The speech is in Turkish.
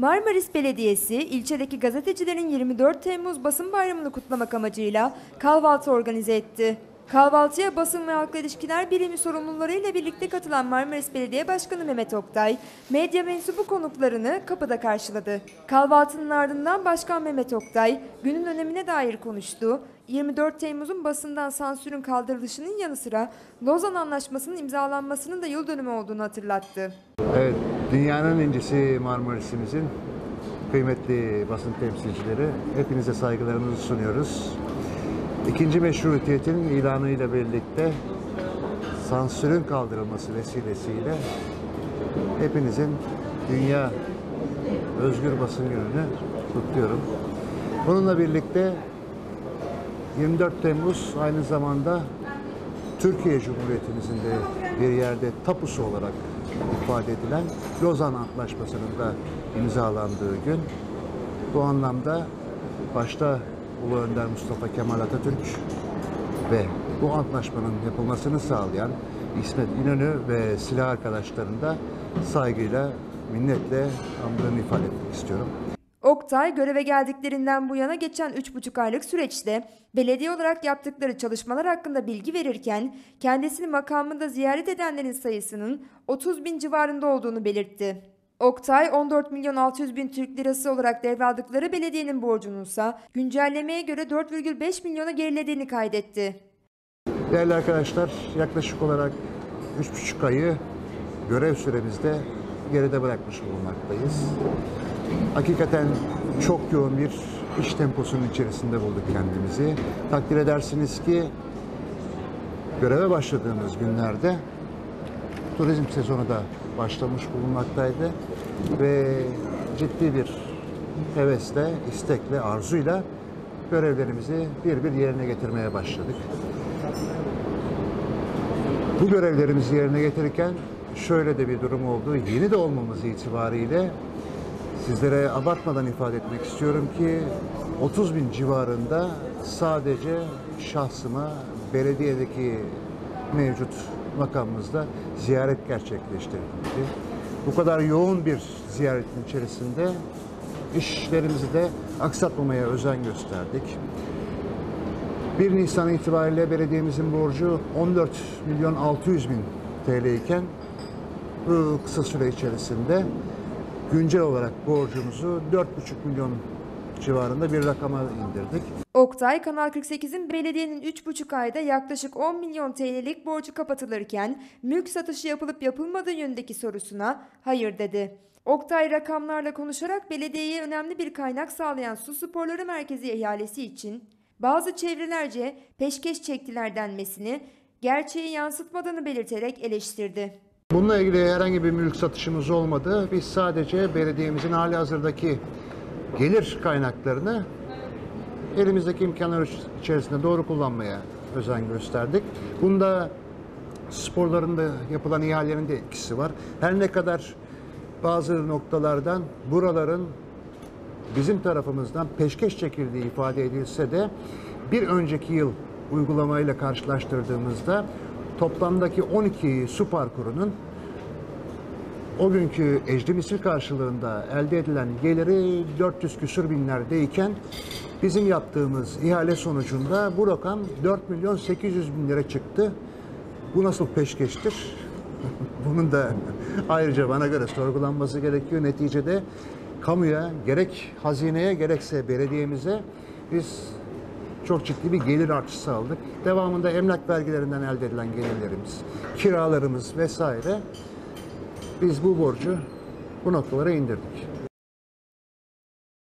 Marmaris Belediyesi, ilçedeki gazetecilerin 24 Temmuz basın bayramını kutlamak amacıyla kahvaltı organize etti. Kahvaltıya basın ve halkla ilişkiler birimi sorumlularıyla birlikte katılan Marmaris Belediye Başkanı Mehmet Oktay, medya mensubu konuklarını kapıda karşıladı. Kahvaltının ardından Başkan Mehmet Oktay, günün önemine dair konuştu. 24 Temmuz'un basından sansürün kaldırılışının yanı sıra Lozan Anlaşması'nın imzalanmasının da yıl dönümü olduğunu hatırlattı. Evet, dünyanın incisi Marmaris'imizin kıymetli basın temsilcileri hepinize saygılarımızı sunuyoruz. İkinci meşrutiyetin ilanıyla birlikte sansürün kaldırılması vesilesiyle hepinizin Dünya Özgür Basın Günü'nü kutluyorum. Bununla birlikte 24 Temmuz aynı zamanda Türkiye Cumhuriyetimizin de bir yerde tapusu olarak ifade edilen Lozan Antlaşması'nın da imzalandığı gün. Bu anlamda başta Ulu Önder Mustafa Kemal Atatürk ve bu antlaşmanın yapılmasını sağlayan İsmet İnönü ve silah arkadaşlarını da saygıyla, minnetle anılarını ifade etmek istiyorum. Oktay göreve geldiklerinden bu yana geçen 3,5 aylık süreçte belediye olarak yaptıkları çalışmalar hakkında bilgi verirken kendisini makamında ziyaret edenlerin sayısının 30 bin civarında olduğunu belirtti. Oktay 14 milyon 600 bin Türk lirası olarak devraldıkları belediyenin borcununsa güncellemeye göre 4,5 milyona gerilediğini kaydetti. Değerli arkadaşlar, yaklaşık olarak 3,5 ayı görev süremizde geride bırakmış bulunmaktayız. Hakikaten çok yoğun bir iş temposunun içerisinde bulduk kendimizi. Takdir edersiniz ki göreve başladığımız günlerde turizm sezonu da başlamış bulunmaktaydı ve ciddi bir hevesle, istekle, arzuyla görevlerimizi bir bir yerine getirmeye başladık. Bu görevlerimizi yerine getirirken şöyle de bir durum oldu. Yeni de olmamız itibariyle sizlere abartmadan ifade etmek istiyorum ki 30 bin civarında sadece şahsıma belediyedeki mevcut makamımızda ziyaret gerçekleştirildi. Bu kadar yoğun bir ziyaretin içerisinde işlerimizi de aksatmamaya özen gösterdik. 1 Nisan itibariyle belediyemizin borcu 14 milyon 600 bin TL iken bu kısa süre içerisinde güncel olarak borcumuzu 4,5 milyon civarında bir rakama indirdik. Oktay, Kanal 48'in belediyenin 3,5 ayda yaklaşık 10 milyon TL'lik borcu kapatılırken mülk satışı yapılıp yapılmadığı yönündeki sorusuna hayır dedi. Oktay rakamlarla konuşarak belediyeye önemli bir kaynak sağlayan Su Sporları Merkezi ihalesi için bazı çevrelerce peşkeş çektiler denmesini gerçeği yansıtmadığını belirterek eleştirdi. Bununla ilgili herhangi bir mülk satışımız olmadı. Biz sadece belediyemizin hali hazırdaki gelir kaynaklarını elimizdeki imkanlar içerisinde doğru kullanmaya özen gösterdik. Bunda sporların da yapılan ihalelerin de etkisi var. Her ne kadar bazı noktalardan buraların bizim tarafımızdan peşkeş çekildiği ifade edilse de bir önceki yıl uygulamayla karşılaştırdığımızda toplamdaki 12 su parkurunun o günkü ecdi misir karşılığında elde edilen geliri 400 küsür binlerdeyken bizim yaptığımız ihale sonucunda bu rakam 4 milyon 800 bin lira çıktı. Bu nasıl peşkeştir? Bunun da ayrıca bana göre sorgulanması gerekiyor. Neticede kamuya gerek hazineye gerekse belediyemize biz çok ciddi bir gelir artışı sağladık. Devamında emlak vergilerinden elde edilen gelirlerimiz, kiralarımız vesaire biz bu borcu bu noktalara indirdik.